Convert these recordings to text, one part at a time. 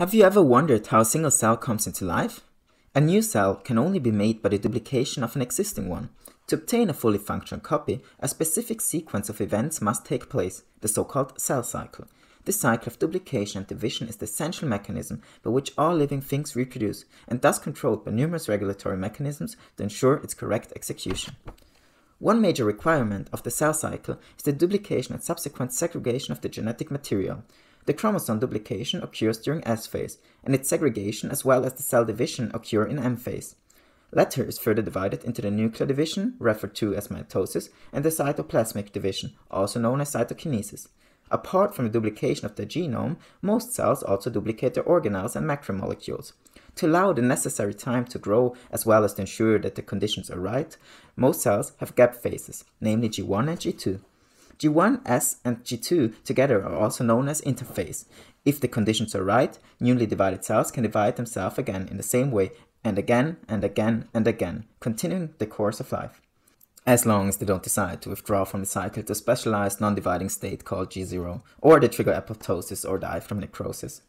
Have you ever wondered how a single cell comes into life? A new cell can only be made by the duplication of an existing one. To obtain a fully functional copy, a specific sequence of events must take place, the so-called cell cycle. This cycle of duplication and division is the essential mechanism by which all living things reproduce, and thus controlled by numerous regulatory mechanisms to ensure its correct execution. One major requirement of the cell cycle is the duplication and subsequent segregation of the genetic material. The chromosome duplication occurs during S phase, and its segregation as well as the cell division occur in M phase. Latter is further divided into the nuclear division, referred to as mitosis, and the cytoplasmic division, also known as cytokinesis. Apart from the duplication of the genome, most cells also duplicate their organelles and macromolecules. To allow the necessary time to grow as well as to ensure that the conditions are right, most cells have gap phases, namely G1 and G2. G1, S, and G2 together are also known as interphase. If the conditions are right, newly divided cells can divide themselves again in the same way and again and again and again, continuing the course of life. As long as they don't decide to withdraw from the cycle to a specialized non-dividing state called G0, or they trigger apoptosis or die from necrosis.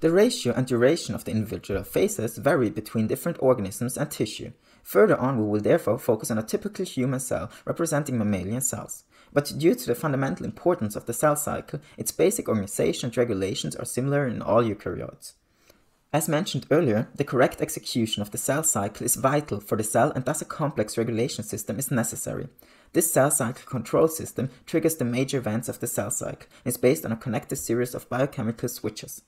The ratio and duration of the individual phases vary between different organisms and tissue. Further on, we will therefore focus on a typical human cell representing mammalian cells. But due to the fundamental importance of the cell cycle, its basic organization and regulations are similar in all eukaryotes. As mentioned earlier, the correct execution of the cell cycle is vital for the cell and thus a complex regulation system is necessary. This cell cycle control system triggers the major events of the cell cycle and is based on a connected series of biochemical switches.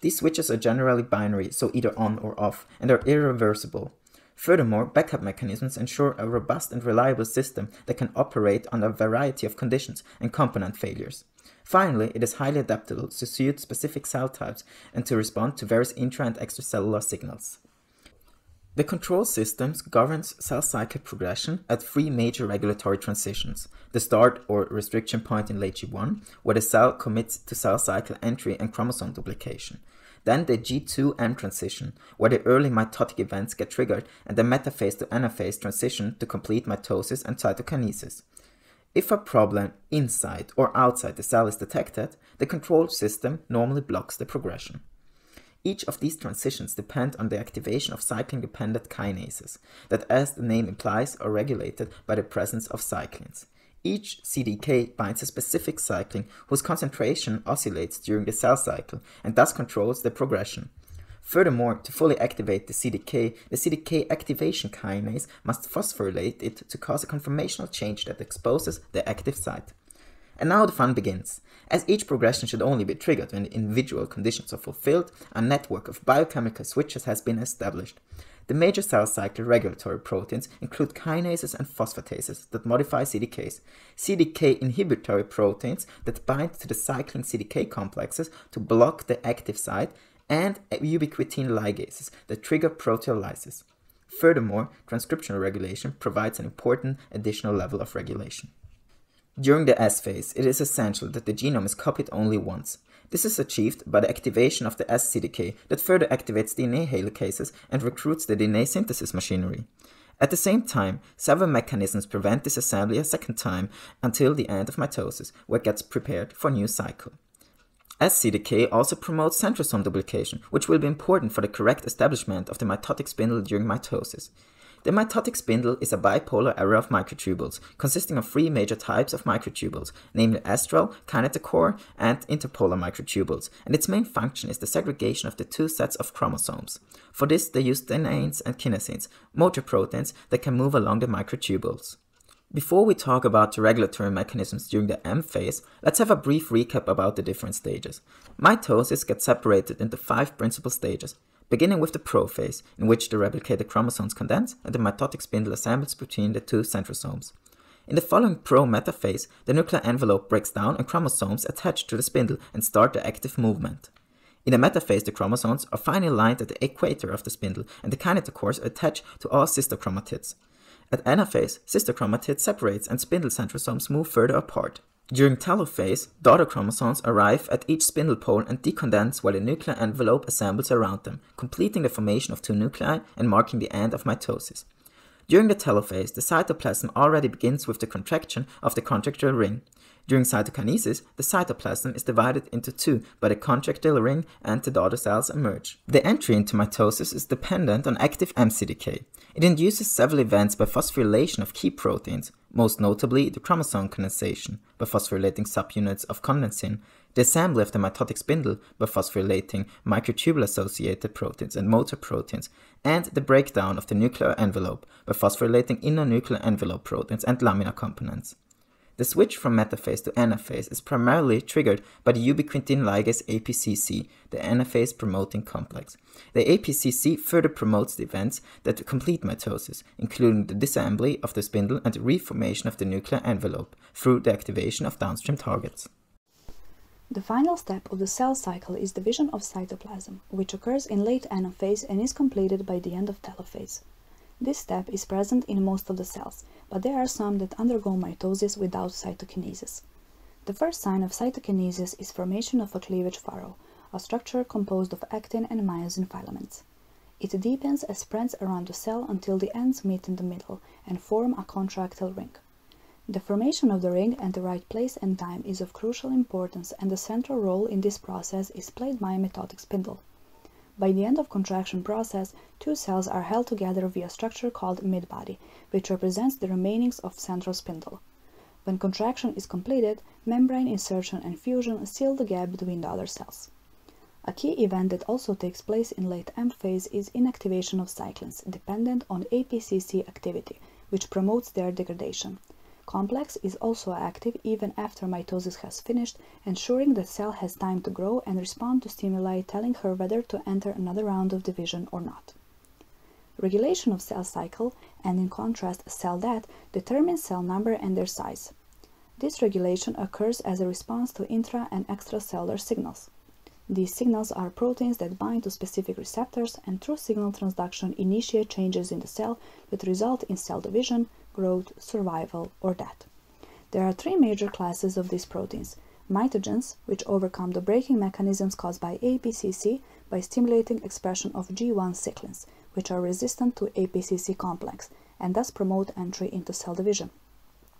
These switches are generally binary, so either on or off, and are irreversible. Furthermore, backup mechanisms ensure a robust and reliable system that can operate under a variety of conditions and component failures. Finally, it is highly adaptable to suit specific cell types and to respond to various intra and extracellular signals. The control systems governs cell cycle progression at three major regulatory transitions. The start or restriction point in late G1, where the cell commits to cell cycle entry and chromosome duplication. Then the G2M transition, where the early mitotic events get triggered and the metaphase to anaphase transition to complete mitosis and cytokinesis. If a problem inside or outside the cell is detected, the control system normally blocks the progression. Each of these transitions depend on the activation of cyclin-dependent kinases that, as the name implies, are regulated by the presence of cyclins. Each CDK binds a specific cyclin whose concentration oscillates during the cell cycle and thus controls the progression. Furthermore, to fully activate the CDK, the CDK activation kinase must phosphorylate it to cause a conformational change that exposes the active site. And now the fun begins. As each progression should only be triggered when individual conditions are fulfilled, a network of biochemical switches has been established. The major cell cycle regulatory proteins include kinases and phosphatases that modify CDKs, CDK inhibitory proteins that bind to the cyclin CDK complexes to block the active site, and ubiquitin ligases that trigger proteolysis. Furthermore, transcriptional regulation provides an important additional level of regulation. During the S phase, it is essential that the genome is copied only once. This is achieved by the activation of the S-CDK that further activates DNA helicases and recruits the DNA synthesis machinery. At the same time, several mechanisms prevent this assembly a second time until the end of mitosis, where it gets prepared for new cycle. S-CDK also promotes centrosome duplication, which will be important for the correct establishment of the mitotic spindle during mitosis. The mitotic spindle is a bipolar array of microtubules, consisting of three major types of microtubules, namely astral, kinetochore, and interpolar microtubules, and its main function is the segregation of the two sets of chromosomes. For this, they use dyneins and kinesins, motor proteins that can move along the microtubules. Before we talk about the regulatory mechanisms during the M phase, let's have a brief recap about the different stages. Mitosis gets separated into five principal stages beginning with the prophase, in which the replicated chromosomes condense and the mitotic spindle assembles between the two centrosomes. In the following pro-metaphase, the nuclear envelope breaks down and chromosomes attach to the spindle and start the active movement. In the metaphase, the chromosomes are finally aligned at the equator of the spindle and the kinetochores attach to all sister chromatids. At anaphase, sister chromatids separates and spindle centrosomes move further apart. During telophase, daughter chromosomes arrive at each spindle pole and decondense while the nuclear envelope assembles around them, completing the formation of two nuclei and marking the end of mitosis. During the telophase, the cytoplasm already begins with the contraction of the contractile ring. During cytokinesis, the cytoplasm is divided into two by the contractile ring and the daughter cells emerge. The entry into mitosis is dependent on active MCDK. It induces several events by phosphorylation of key proteins, most notably the chromosome condensation by phosphorylating subunits of condensin, the assembly of the mitotic spindle by phosphorylating microtubule associated proteins and motor proteins, and the breakdown of the nuclear envelope by phosphorylating inner nuclear envelope proteins and lamina components. The switch from metaphase to anaphase is primarily triggered by the ubiquitin ligase APCC, the anaphase promoting complex. The APCC further promotes the events that complete mitosis, including the disassembly of the spindle and the reformation of the nuclear envelope through the activation of downstream targets. The final step of the cell cycle is division of cytoplasm, which occurs in late anaphase and is completed by the end of telophase. This step is present in most of the cells, but there are some that undergo mitosis without cytokinesis. The first sign of cytokinesis is formation of a cleavage furrow, a structure composed of actin and myosin filaments. It deepens and spreads around the cell until the ends meet in the middle and form a contractile ring. The formation of the ring and the right place and time is of crucial importance and the central role in this process is played by a mitotic spindle. By the end of contraction process, two cells are held together via a structure called midbody, which represents the remainings of central spindle. When contraction is completed, membrane insertion and fusion seal the gap between the other cells. A key event that also takes place in late M phase is inactivation of cyclins, dependent on APCC activity, which promotes their degradation. Complex is also active even after mitosis has finished, ensuring the cell has time to grow and respond to stimuli telling her whether to enter another round of division or not. Regulation of cell cycle, and in contrast cell death, determines cell number and their size. This regulation occurs as a response to intra and extracellular signals. These signals are proteins that bind to specific receptors and through signal transduction initiate changes in the cell that result in cell division, growth, survival, or death. There are three major classes of these proteins. Mitogens, which overcome the braking mechanisms caused by APCC by stimulating expression of G1 cyclins, which are resistant to APCC complex and thus promote entry into cell division.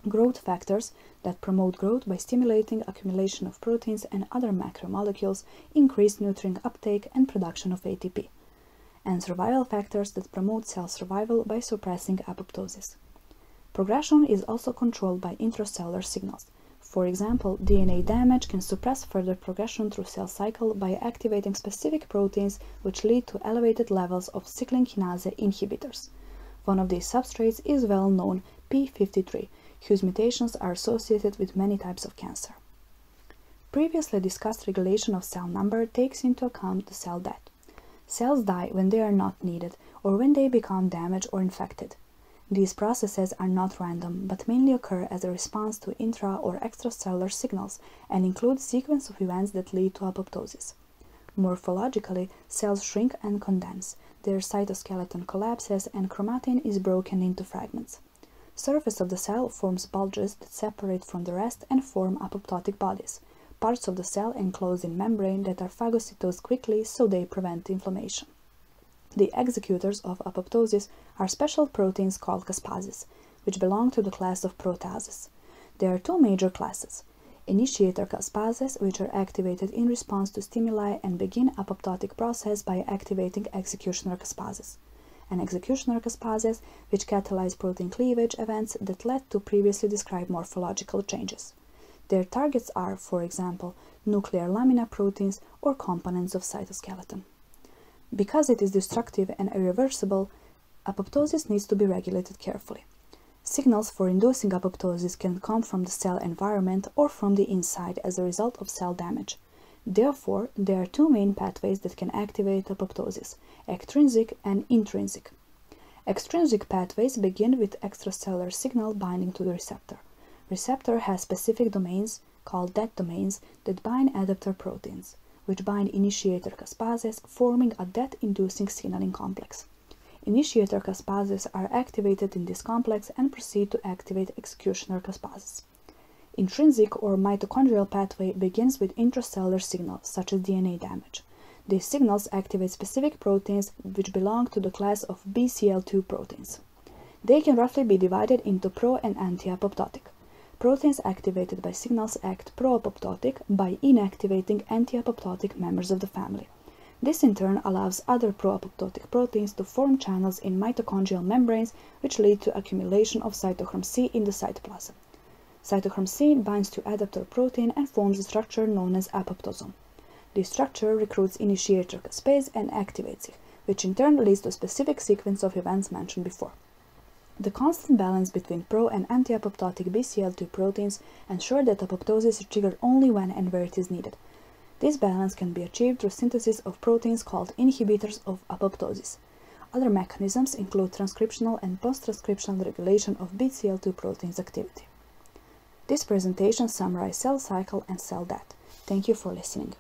Growth factors that promote growth by stimulating accumulation of proteins and other macromolecules, increase nutrient uptake and production of ATP. And survival factors that promote cell survival by suppressing apoptosis. Progression is also controlled by intracellular signals. For example, DNA damage can suppress further progression through cell cycle by activating specific proteins which lead to elevated levels of cyclin kinase inhibitors. One of these substrates is well known P53, whose mutations are associated with many types of cancer. Previously discussed regulation of cell number takes into account the cell death. Cells die when they are not needed or when they become damaged or infected. These processes are not random, but mainly occur as a response to intra or extracellular signals and include sequence of events that lead to apoptosis. Morphologically, cells shrink and condense, their cytoskeleton collapses and chromatin is broken into fragments. Surface of the cell forms bulges that separate from the rest and form apoptotic bodies, parts of the cell enclosed in membrane that are phagocytosed quickly so they prevent inflammation. The executors of apoptosis are special proteins called caspases, which belong to the class of proteases. There are two major classes. Initiator caspases, which are activated in response to stimuli and begin apoptotic process by activating executioner caspases. And executioner caspases, which catalyze protein cleavage events that led to previously described morphological changes. Their targets are, for example, nuclear lamina proteins or components of cytoskeleton. Because it is destructive and irreversible, apoptosis needs to be regulated carefully. Signals for inducing apoptosis can come from the cell environment or from the inside as a result of cell damage. Therefore, there are two main pathways that can activate apoptosis, extrinsic and intrinsic. Extrinsic pathways begin with extracellular signal binding to the receptor. Receptor has specific domains, called death domains, that bind adapter proteins which bind initiator caspases, forming a death-inducing signaling complex. Initiator caspases are activated in this complex and proceed to activate executioner caspases. Intrinsic or mitochondrial pathway begins with intracellular signals, such as DNA damage. These signals activate specific proteins which belong to the class of BCL2 proteins. They can roughly be divided into pro and anti-apoptotic. Proteins activated by signals act pro-apoptotic by inactivating anti-apoptotic members of the family. This in turn allows other pro-apoptotic proteins to form channels in mitochondrial membranes which lead to accumulation of cytochrome C in the cytoplasm. Cytochrome C binds to adaptor protein and forms a structure known as apoptosome. This structure recruits initiator caspase and activates it, which in turn leads to a specific sequence of events mentioned before. The constant balance between pro and anti-apoptotic BCL2 proteins ensure that apoptosis is triggered only when and where it is needed. This balance can be achieved through synthesis of proteins called inhibitors of apoptosis. Other mechanisms include transcriptional and post-transcriptional regulation of BCL2 proteins activity. This presentation summarizes cell cycle and cell death. Thank you for listening.